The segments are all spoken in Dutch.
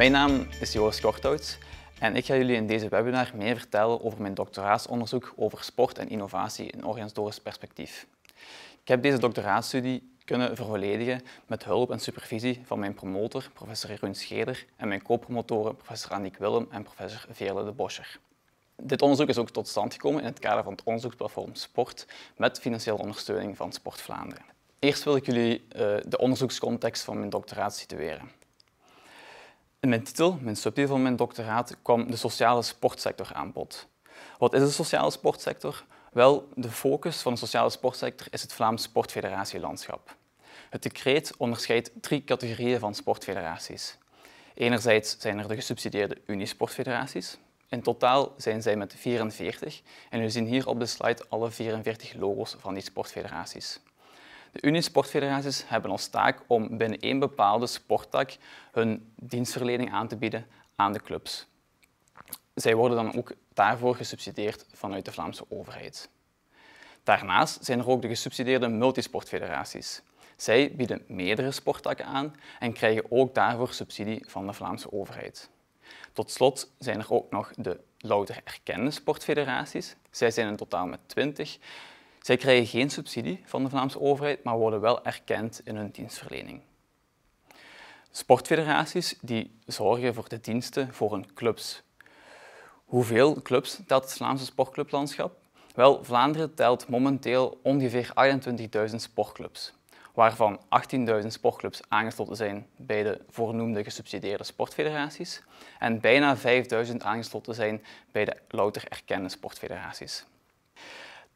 Mijn naam is Joris Korthouts en ik ga jullie in deze webinar meer vertellen over mijn doctoraatsonderzoek over sport en innovatie in organisatorisch perspectief. Ik heb deze doctoraatstudie kunnen vervolledigen met hulp en supervisie van mijn promotor, professor Jeroen Scheder, en mijn co-promotoren, professor Annick Willem en professor Veerle de Boscher. Dit onderzoek is ook tot stand gekomen in het kader van het onderzoeksplatform Sport met financiële ondersteuning van Sport Vlaanderen. Eerst wil ik jullie uh, de onderzoekscontext van mijn doctoraat situeren. In mijn titel, mijn subtitel van mijn doctoraat, kwam de sociale sportsector aan bod. Wat is de sociale sportsector? Wel, de focus van de sociale sportsector is het Vlaams sportfederatielandschap. Het decreet onderscheidt drie categorieën van sportfederaties. Enerzijds zijn er de gesubsidieerde Unisportfederaties. In totaal zijn zij met 44 en jullie zien hier op de slide alle 44 logo's van die sportfederaties. De Unisportfederaties hebben als taak om binnen één bepaalde sporttak hun dienstverlening aan te bieden aan de clubs. Zij worden dan ook daarvoor gesubsidieerd vanuit de Vlaamse overheid. Daarnaast zijn er ook de gesubsidieerde multisportfederaties. Zij bieden meerdere sporttakken aan en krijgen ook daarvoor subsidie van de Vlaamse overheid. Tot slot zijn er ook nog de louter erkende sportfederaties. Zij zijn in totaal met 20 zij krijgen geen subsidie van de Vlaamse overheid, maar worden wel erkend in hun dienstverlening. Sportfederaties die zorgen voor de diensten voor hun clubs. Hoeveel clubs telt het Vlaamse sportclublandschap? Wel, Vlaanderen telt momenteel ongeveer 28.000 sportclubs, waarvan 18.000 sportclubs aangesloten zijn bij de voornoemde gesubsidieerde sportfederaties en bijna 5.000 aangesloten zijn bij de louter erkende sportfederaties.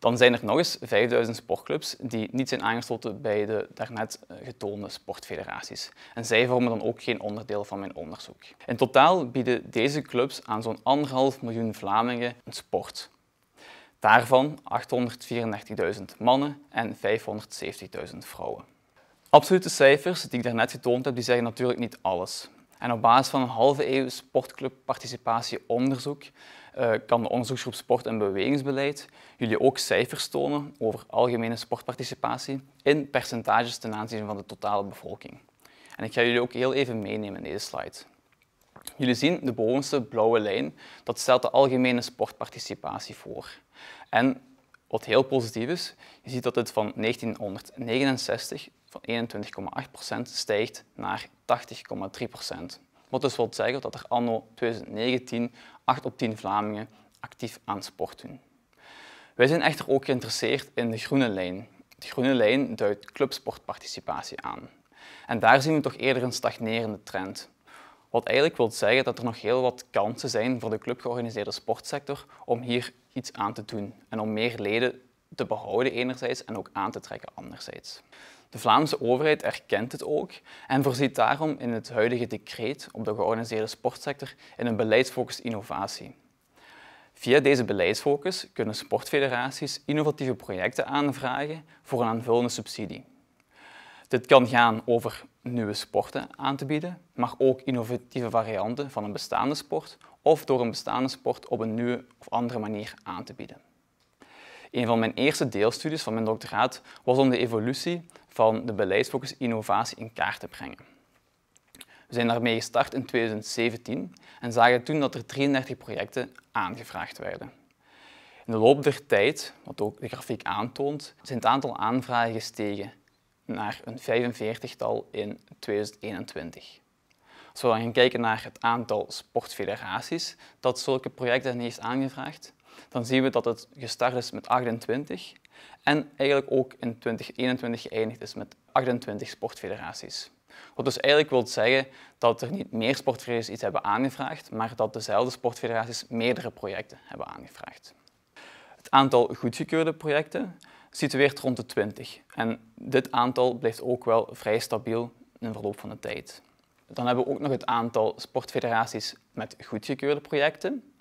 Dan zijn er nog eens 5000 sportclubs die niet zijn aangesloten bij de daarnet eh, getoonde sportfederaties. En zij vormen dan ook geen onderdeel van mijn onderzoek. In totaal bieden deze clubs aan zo'n anderhalf miljoen Vlamingen een sport. Daarvan 834.000 mannen en 570.000 vrouwen. Absolute cijfers die ik daarnet getoond heb, die zeggen natuurlijk niet alles. En op basis van een halve eeuw sportclubparticipatieonderzoek kan de onderzoeksgroep Sport en Bewegingsbeleid jullie ook cijfers tonen over algemene sportparticipatie in percentages ten aanzien van de totale bevolking. En ik ga jullie ook heel even meenemen in deze slide. Jullie zien de bovenste blauwe lijn, dat stelt de algemene sportparticipatie voor. En wat heel positief is, je ziet dat het van 1969 van 21,8% stijgt naar 80,3%. Wat dus wil zeggen dat er anno 2019 8 op 10 Vlamingen actief aan sport doen. Wij zijn echter ook geïnteresseerd in de groene lijn. De groene lijn duidt clubsportparticipatie aan. En daar zien we toch eerder een stagnerende trend. Wat eigenlijk wil zeggen dat er nog heel wat kansen zijn voor de clubgeorganiseerde sportsector om hier iets aan te doen en om meer leden te behouden enerzijds en ook aan te trekken anderzijds. De Vlaamse overheid erkent het ook en voorziet daarom in het huidige decreet op de georganiseerde sportsector in een beleidsfocus innovatie. Via deze beleidsfocus kunnen sportfederaties innovatieve projecten aanvragen voor een aanvullende subsidie. Dit kan gaan over nieuwe sporten aan te bieden, maar ook innovatieve varianten van een bestaande sport of door een bestaande sport op een nieuwe of andere manier aan te bieden. Een van mijn eerste deelstudies van mijn doctoraat was om de evolutie van de beleidsfocus innovatie in kaart te brengen. We zijn daarmee gestart in 2017 en zagen toen dat er 33 projecten aangevraagd werden. In de loop der tijd, wat ook de grafiek aantoont, zijn het aantal aanvragen gestegen naar een 45-tal in 2021. Als we dan gaan kijken naar het aantal sportfederaties dat zulke projecten heeft aangevraagd, dan zien we dat het gestart is met 28 en eigenlijk ook in 2021 geëindigd met 28 sportfederaties. Wat dus eigenlijk wil zeggen dat er niet meer sportfederaties iets hebben aangevraagd, maar dat dezelfde sportfederaties meerdere projecten hebben aangevraagd. Het aantal goedgekeurde projecten situeert rond de 20 en dit aantal blijft ook wel vrij stabiel in de verloop van de tijd. Dan hebben we ook nog het aantal sportfederaties met goedgekeurde projecten.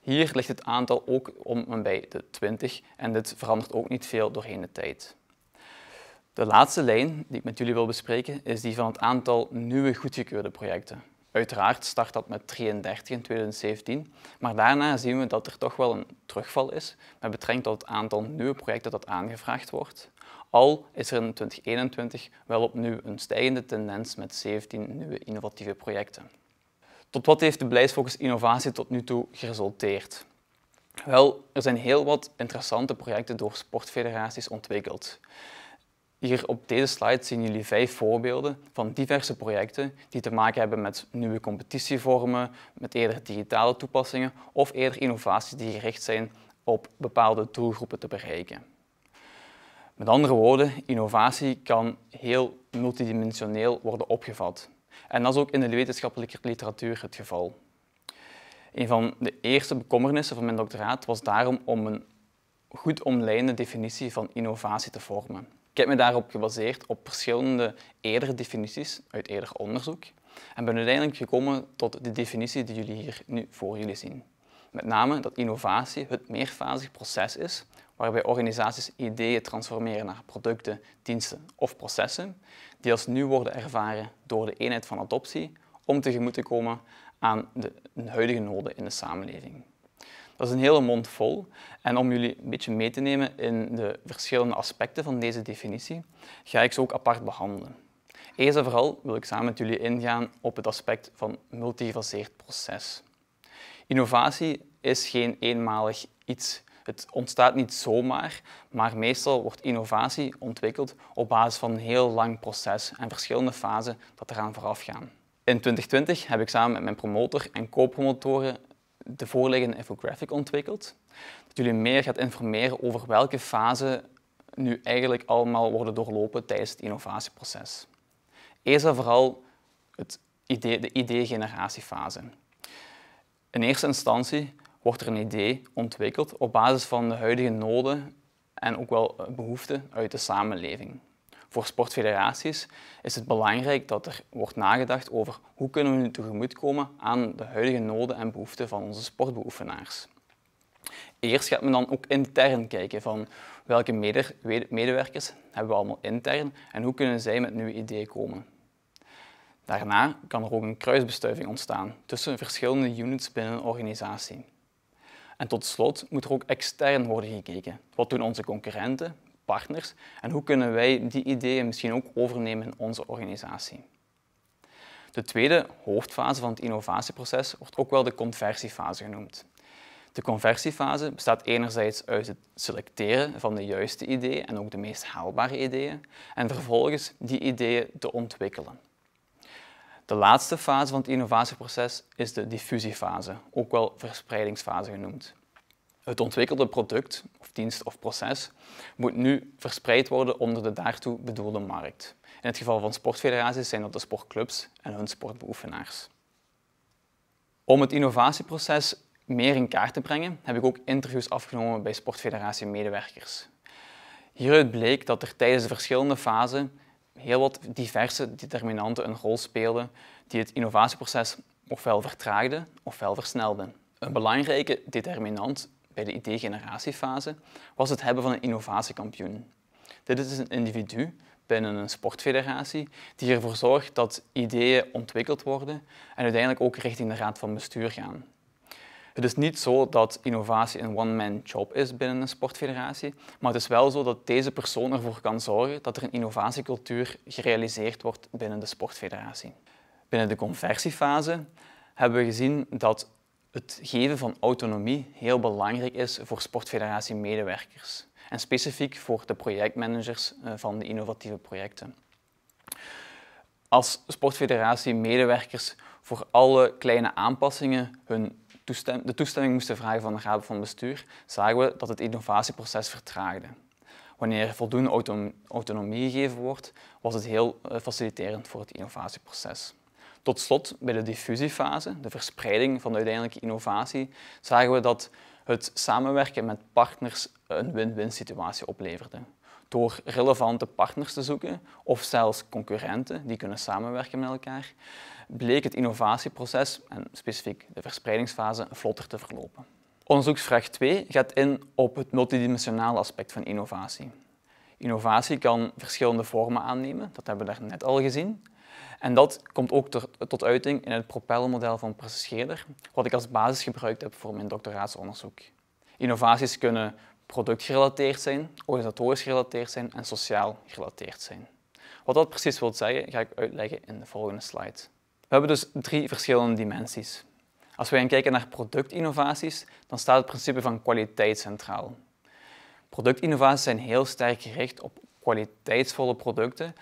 Hier ligt het aantal ook om en bij de 20 en dit verandert ook niet veel doorheen de tijd. De laatste lijn die ik met jullie wil bespreken is die van het aantal nieuwe goedgekeurde projecten. Uiteraard start dat met 33 in 2017, maar daarna zien we dat er toch wel een terugval is met betrekking tot het aantal nieuwe projecten dat aangevraagd wordt. Al is er in 2021 wel opnieuw een stijgende tendens met 17 nieuwe innovatieve projecten. Tot wat heeft de beleidsfocus innovatie tot nu toe geresulteerd? Wel, er zijn heel wat interessante projecten door sportfederaties ontwikkeld. Hier op deze slide zien jullie vijf voorbeelden van diverse projecten die te maken hebben met nieuwe competitievormen, met eerder digitale toepassingen of eerder innovaties die gericht zijn op bepaalde doelgroepen te bereiken. Met andere woorden, innovatie kan heel multidimensioneel worden opgevat. En dat is ook in de wetenschappelijke literatuur het geval. Een van de eerste bekommernissen van mijn doctoraat was daarom om een goed omlijnde definitie van innovatie te vormen. Ik heb me daarop gebaseerd op verschillende eerdere definities uit eerder onderzoek en ben uiteindelijk gekomen tot de definitie die jullie hier nu voor jullie zien. Met name dat innovatie het meerfasig proces is waarbij organisaties ideeën transformeren naar producten, diensten of processen die als nieuw worden ervaren door de eenheid van adoptie om tegemoet te komen aan de huidige noden in de samenleving. Dat is een hele mond vol. En om jullie een beetje mee te nemen in de verschillende aspecten van deze definitie, ga ik ze ook apart behandelen. Eerst en vooral wil ik samen met jullie ingaan op het aspect van multifaceerd proces. Innovatie is geen eenmalig iets. Het ontstaat niet zomaar, maar meestal wordt innovatie ontwikkeld op basis van een heel lang proces en verschillende fasen dat eraan vooraf gaan. In 2020 heb ik samen met mijn promotor en co-promotoren de voorliggende infographic ontwikkeld, dat jullie meer gaat informeren over welke fasen nu eigenlijk allemaal worden doorlopen tijdens het innovatieproces. Eerst en vooral het idee, de idee-generatiefase. In eerste instantie wordt er een idee ontwikkeld op basis van de huidige noden en ook wel behoeften uit de samenleving. Voor sportfederaties is het belangrijk dat er wordt nagedacht over hoe kunnen we nu tegemoetkomen aan de huidige noden en behoeften van onze sportbeoefenaars. Eerst gaat men dan ook intern kijken van welke medewerkers hebben we allemaal intern en hoe kunnen zij met nieuwe ideeën komen. Daarna kan er ook een kruisbestuiving ontstaan tussen verschillende units binnen een organisatie. En tot slot moet er ook extern worden gekeken. Wat doen onze concurrenten, partners en hoe kunnen wij die ideeën misschien ook overnemen in onze organisatie. De tweede hoofdfase van het innovatieproces wordt ook wel de conversiefase genoemd. De conversiefase bestaat enerzijds uit het selecteren van de juiste ideeën en ook de meest haalbare ideeën en vervolgens die ideeën te ontwikkelen. De laatste fase van het innovatieproces is de diffusiefase, ook wel verspreidingsfase genoemd. Het ontwikkelde product, of dienst of proces moet nu verspreid worden onder de daartoe bedoelde markt. In het geval van sportfederaties zijn dat de sportclubs en hun sportbeoefenaars. Om het innovatieproces meer in kaart te brengen, heb ik ook interviews afgenomen bij sportfederatie-medewerkers. Hieruit bleek dat er tijdens de verschillende fasen heel wat diverse determinanten een rol speelden die het innovatieproces ofwel vertraagden ofwel versnelden. Een belangrijke determinant bij de idee-generatiefase was het hebben van een innovatiekampioen. Dit is een individu binnen een sportfederatie die ervoor zorgt dat ideeën ontwikkeld worden en uiteindelijk ook richting de raad van bestuur gaan. Het is niet zo dat innovatie een one-man job is binnen een sportfederatie, maar het is wel zo dat deze persoon ervoor kan zorgen dat er een innovatiecultuur gerealiseerd wordt binnen de sportfederatie. Binnen de conversiefase hebben we gezien dat het geven van autonomie heel belangrijk is voor sportfederatie-medewerkers en specifiek voor de projectmanagers eh, van de innovatieve projecten. Als sportfederatie-medewerkers voor alle kleine aanpassingen hun de toestemming moesten vragen van de raad van bestuur, zagen we dat het innovatieproces vertraagde. Wanneer voldoende autonomie gegeven wordt, was het heel eh, faciliterend voor het innovatieproces. Tot slot, bij de diffusiefase, de verspreiding van de uiteindelijke innovatie, zagen we dat het samenwerken met partners een win-win situatie opleverde. Door relevante partners te zoeken of zelfs concurrenten die kunnen samenwerken met elkaar, bleek het innovatieproces en specifiek de verspreidingsfase vlotter te verlopen. Onderzoeksvraag 2 gaat in op het multidimensionale aspect van innovatie. Innovatie kan verschillende vormen aannemen, dat hebben we net al gezien. En dat komt ook tot uiting in het propellermodel van Scheler, wat ik als basis gebruikt heb voor mijn doctoraatsonderzoek. Innovaties kunnen productgerelateerd zijn, organisatorisch gerelateerd zijn en sociaal gerelateerd zijn. Wat dat precies wil zeggen, ga ik uitleggen in de volgende slide. We hebben dus drie verschillende dimensies. Als we gaan kijken naar productinnovaties, dan staat het principe van kwaliteit centraal. Productinnovaties zijn heel sterk gericht op kwaliteitsvolle producten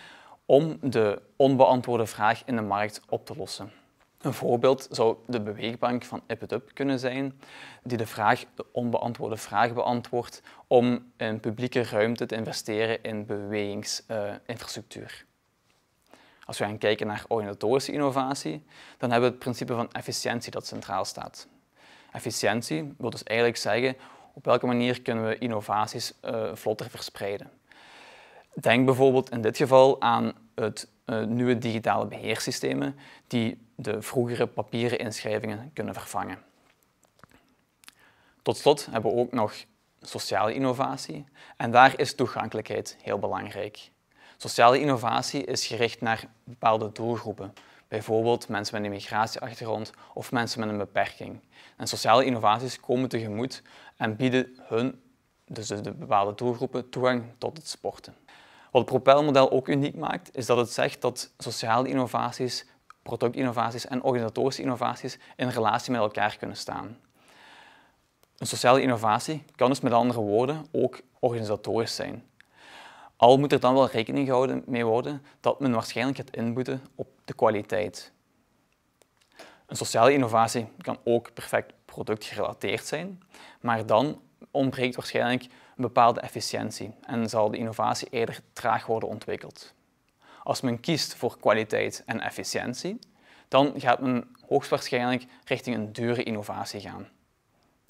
om de onbeantwoorde vraag in de markt op te lossen. Een voorbeeld zou de beweegbank van IPITUP kunnen zijn, die de, vraag, de onbeantwoorde vraag beantwoordt om in publieke ruimte te investeren in bewegingsinfrastructuur. Als we gaan kijken naar organisatorische innovatie, dan hebben we het principe van efficiëntie dat centraal staat. Efficiëntie wil dus eigenlijk zeggen op welke manier kunnen we innovaties uh, vlotter verspreiden. Denk bijvoorbeeld in dit geval aan het uh, nieuwe digitale beheersystemen die de vroegere papieren inschrijvingen kunnen vervangen. Tot slot hebben we ook nog sociale innovatie en daar is toegankelijkheid heel belangrijk. Sociale innovatie is gericht naar bepaalde doelgroepen, bijvoorbeeld mensen met een migratieachtergrond of mensen met een beperking. En sociale innovaties komen tegemoet en bieden hun, dus de bepaalde doelgroepen, toegang tot het sporten. Wat het propelmodel ook uniek maakt, is dat het zegt dat sociale innovaties, productinnovaties en organisatorische innovaties in relatie met elkaar kunnen staan. Een sociale innovatie kan dus met andere woorden ook organisatorisch zijn. Al moet er dan wel rekening gehouden mee worden dat men waarschijnlijk gaat inboeten op de kwaliteit. Een sociale innovatie kan ook perfect productgerelateerd zijn, maar dan ontbreekt waarschijnlijk een bepaalde efficiëntie en zal de innovatie eerder traag worden ontwikkeld. Als men kiest voor kwaliteit en efficiëntie, dan gaat men hoogstwaarschijnlijk richting een dure innovatie gaan.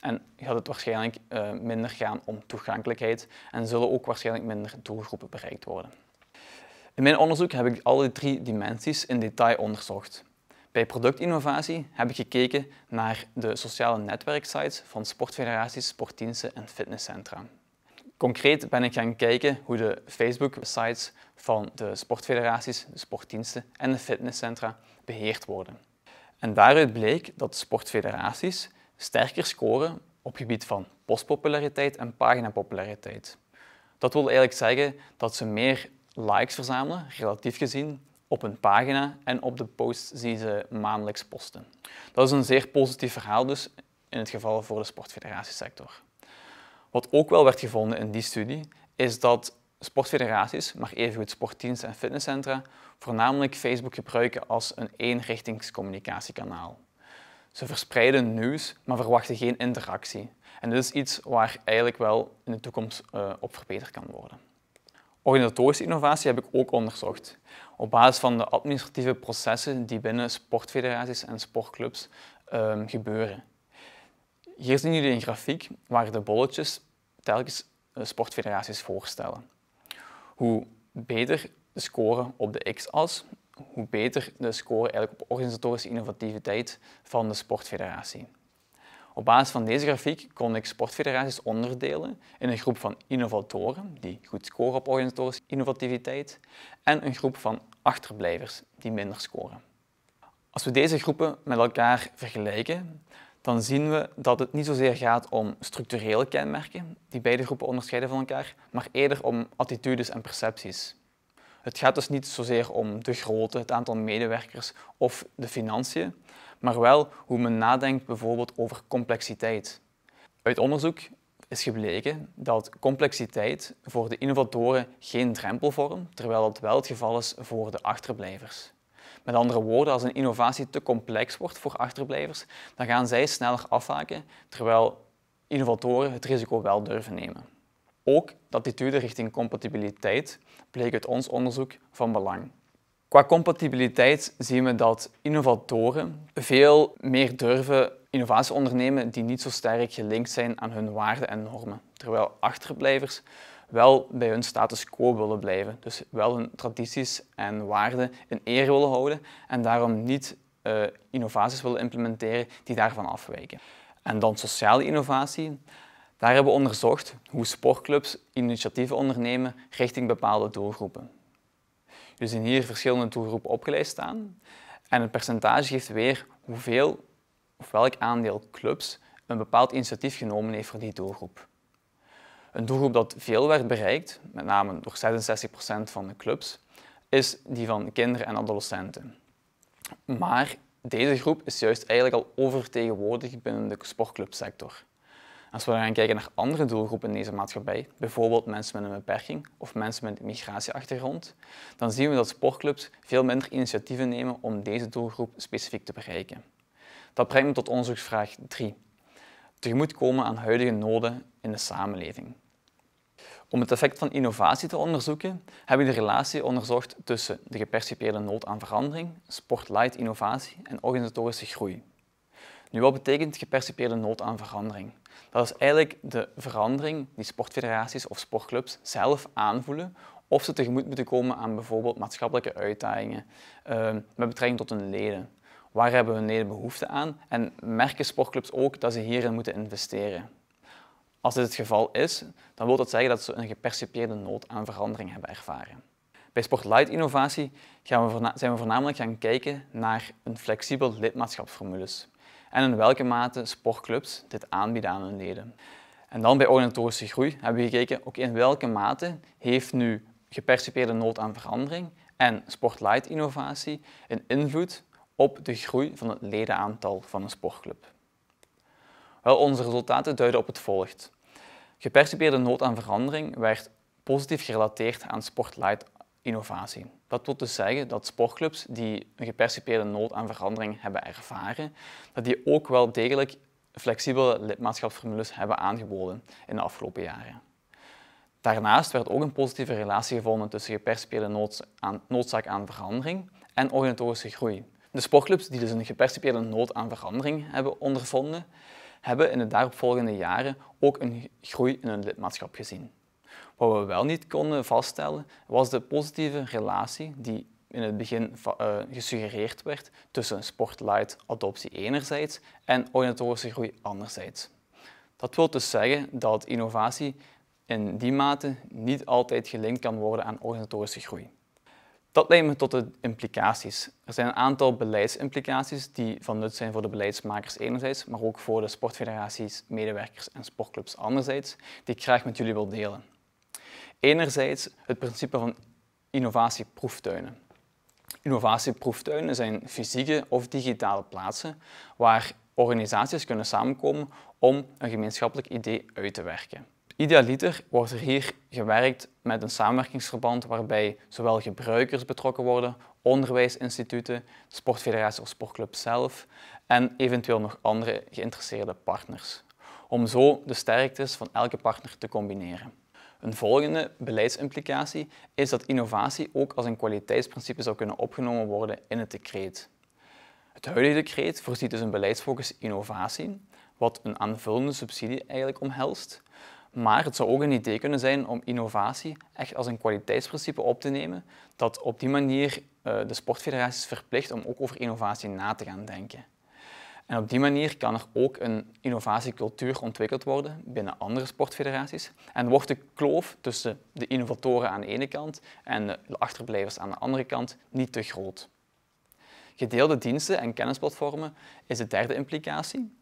En gaat het waarschijnlijk uh, minder gaan om toegankelijkheid en zullen ook waarschijnlijk minder doelgroepen bereikt worden. In mijn onderzoek heb ik alle drie dimensies in detail onderzocht. Bij productinnovatie heb ik gekeken naar de sociale netwerksites van sportfederaties, sportdiensten en fitnesscentra. Concreet ben ik gaan kijken hoe de Facebook-sites van de sportfederaties, de sportdiensten en de fitnesscentra beheerd worden. En daaruit bleek dat sportfederaties sterker scoren op gebied van postpopulariteit en paginapopulariteit. Dat wil eigenlijk zeggen dat ze meer likes verzamelen, relatief gezien, op een pagina en op de posts die ze maandelijks posten. Dat is een zeer positief verhaal dus in het geval voor de sportfederatiesector. Wat ook wel werd gevonden in die studie, is dat sportfederaties, maar evengoed sportdiensten en fitnesscentra, voornamelijk Facebook gebruiken als een eenrichtingscommunicatiekanaal. Ze verspreiden nieuws, maar verwachten geen interactie. En dit is iets waar eigenlijk wel in de toekomst uh, op verbeterd kan worden. Organisatorische innovatie heb ik ook onderzocht. Op basis van de administratieve processen die binnen sportfederaties en sportclubs um, gebeuren. Hier zien jullie een grafiek waar de bolletjes telkens uh, sportfederaties voorstellen. Hoe beter de score op de x-as, hoe beter de score eigenlijk op organisatorische innovativiteit van de sportfederatie. Op basis van deze grafiek kon ik sportfederaties onderdelen in een groep van innovatoren die goed scoren op organisatorische innovativiteit en een groep van achterblijvers die minder scoren. Als we deze groepen met elkaar vergelijken, dan zien we dat het niet zozeer gaat om structurele kenmerken die beide groepen onderscheiden van elkaar, maar eerder om attitudes en percepties. Het gaat dus niet zozeer om de grootte, het aantal medewerkers of de financiën, maar wel hoe men nadenkt bijvoorbeeld over complexiteit. Uit onderzoek is gebleken dat complexiteit voor de innovatoren geen drempel vormt, terwijl dat wel het geval is voor de achterblijvers. Met andere woorden, als een innovatie te complex wordt voor achterblijvers, dan gaan zij sneller afhaken, terwijl innovatoren het risico wel durven nemen. Ook de attitude richting compatibiliteit bleek uit ons onderzoek van belang. Qua compatibiliteit zien we dat innovatoren veel meer durven innovaties ondernemen die niet zo sterk gelinkt zijn aan hun waarden en normen, terwijl achterblijvers wel bij hun status quo willen blijven, dus wel hun tradities en waarden in eer willen houden en daarom niet uh, innovaties willen implementeren die daarvan afwijken. En dan sociale innovatie. Daar hebben we onderzocht hoe sportclubs initiatieven ondernemen richting bepaalde doelgroepen. Jullie zien hier verschillende doelgroepen opgelijst staan. En het percentage geeft weer hoeveel of welk aandeel clubs een bepaald initiatief genomen heeft voor die doelgroep. Een doelgroep dat veel werd bereikt, met name door 66% van de clubs, is die van kinderen en adolescenten. Maar deze groep is juist eigenlijk al oververtegenwoordigd binnen de sportclubsector. Als we gaan kijken naar andere doelgroepen in deze maatschappij, bijvoorbeeld mensen met een beperking of mensen met een migratieachtergrond, dan zien we dat sportclubs veel minder initiatieven nemen om deze doelgroep specifiek te bereiken. Dat brengt me tot onderzoeksvraag 3. Tegemoetkomen aan huidige noden in de samenleving. Om het effect van innovatie te onderzoeken, heb ik de relatie onderzocht tussen de gepercipieerde nood aan verandering, sportlight innovatie en organisatorische groei. Nu, wat betekent gepercipieerde nood aan verandering? Dat is eigenlijk de verandering die sportfederaties of sportclubs zelf aanvoelen of ze tegemoet moeten komen aan bijvoorbeeld maatschappelijke uitdagingen uh, met betrekking tot hun leden. Waar hebben hun leden behoefte aan? En merken sportclubs ook dat ze hierin moeten investeren? Als dit het geval is, dan wil dat zeggen dat ze een gepercipieerde nood aan verandering hebben ervaren. Bij Sportlight Innovatie gaan we zijn we voornamelijk gaan kijken naar een flexibel lidmaatschapsformules en in welke mate sportclubs dit aanbieden aan hun leden. En dan bij organisatorische groei hebben we gekeken ook in welke mate heeft nu gepercipieerde nood aan verandering en Sportlight Innovatie een invloed op de groei van het ledenaantal van een sportclub. Wel, onze resultaten duiden op het volgt. Gepercipieerde nood aan verandering werd positief gerelateerd aan sportlight innovatie. Dat wil dus zeggen dat sportclubs die een gepercipieerde nood aan verandering hebben ervaren, dat die ook wel degelijk flexibele lidmaatschapsformules hebben aangeboden in de afgelopen jaren. Daarnaast werd ook een positieve relatie gevonden tussen gepercipieerde noodzaak aan verandering en organisatorische groei. De sportclubs die dus een gepercipieerde nood aan verandering hebben ondervonden, hebben in de daaropvolgende jaren ook een groei in hun lidmaatschap gezien. Wat we wel niet konden vaststellen, was de positieve relatie die in het begin uh, gesuggereerd werd tussen sportlight adoptie enerzijds en organisatorische groei anderzijds. Dat wil dus zeggen dat innovatie in die mate niet altijd gelinkt kan worden aan organisatorische groei. Dat leidt me tot de implicaties. Er zijn een aantal beleidsimplicaties die van nut zijn voor de beleidsmakers enerzijds, maar ook voor de sportfederaties, medewerkers en sportclubs anderzijds, die ik graag met jullie wil delen. Enerzijds het principe van innovatieproeftuinen. Innovatieproeftuinen zijn fysieke of digitale plaatsen waar organisaties kunnen samenkomen om een gemeenschappelijk idee uit te werken. Idealiter wordt er hier gewerkt met een samenwerkingsverband waarbij zowel gebruikers betrokken worden, onderwijsinstituten, sportfederaties of sportclubs zelf en eventueel nog andere geïnteresseerde partners. Om zo de sterktes van elke partner te combineren. Een volgende beleidsimplicatie is dat innovatie ook als een kwaliteitsprincipe zou kunnen opgenomen worden in het decreet. Het huidige decreet voorziet dus een beleidsfocus innovatie, wat een aanvullende subsidie eigenlijk omhelst, maar het zou ook een idee kunnen zijn om innovatie echt als een kwaliteitsprincipe op te nemen, dat op die manier uh, de sportfederaties verplicht om ook over innovatie na te gaan denken. En op die manier kan er ook een innovatiecultuur ontwikkeld worden binnen andere sportfederaties. En wordt de kloof tussen de innovatoren aan de ene kant en de achterblijvers aan de andere kant niet te groot. Gedeelde diensten en kennisplatformen is de derde implicatie.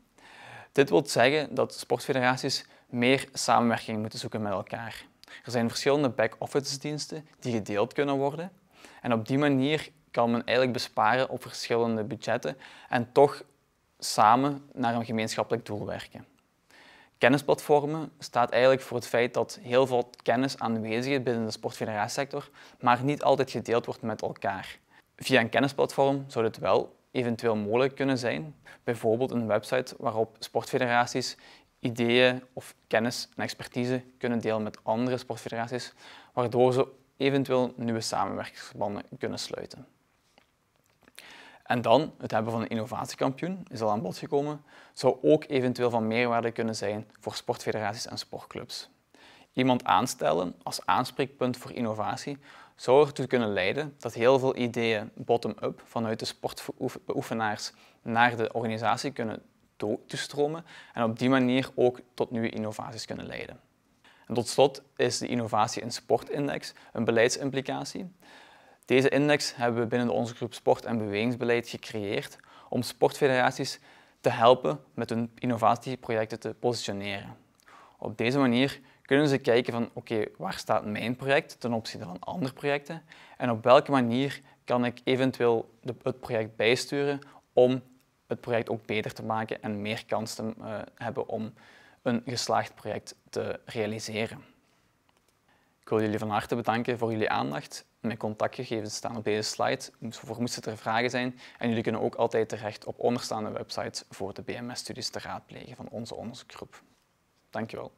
Dit wil zeggen dat sportfederaties meer samenwerking moeten zoeken met elkaar. Er zijn verschillende back-office diensten die gedeeld kunnen worden. En op die manier kan men eigenlijk besparen op verschillende budgetten en toch samen naar een gemeenschappelijk doel werken. Kennisplatformen staat eigenlijk voor het feit dat heel veel kennis aanwezig is binnen de sportfederatiesector, maar niet altijd gedeeld wordt met elkaar. Via een kennisplatform zou dit wel eventueel mogelijk kunnen zijn. Bijvoorbeeld een website waarop sportfederaties ideeën of kennis en expertise kunnen delen met andere sportfederaties, waardoor ze eventueel nieuwe samenwerkingsverbanden kunnen sluiten. En dan, het hebben van een innovatiekampioen is al aan bod gekomen, zou ook eventueel van meerwaarde kunnen zijn voor sportfederaties en sportclubs. Iemand aanstellen als aanspreekpunt voor innovatie zou ertoe kunnen leiden dat heel veel ideeën bottom-up vanuit de sportbeoefenaars naar de organisatie kunnen toestromen en op die manier ook tot nieuwe innovaties kunnen leiden. En tot slot is de Innovatie in Sportindex een beleidsimplicatie. Deze index hebben we binnen onze groep Sport- en Bewegingsbeleid gecreëerd om sportfederaties te helpen met hun innovatieprojecten te positioneren. Op deze manier kunnen ze kijken van oké, waar staat mijn project ten opzichte van andere projecten en op welke manier kan ik eventueel het project bijsturen om het project ook beter te maken en meer kans te uh, hebben om een geslaagd project te realiseren. Ik wil jullie van harte bedanken voor jullie aandacht. Mijn contactgegevens staan op deze slide, voor moesten er vragen zijn. En jullie kunnen ook altijd terecht op onderstaande websites voor de BMS-studies te raadplegen van onze onderzoekgroep. Dankjewel.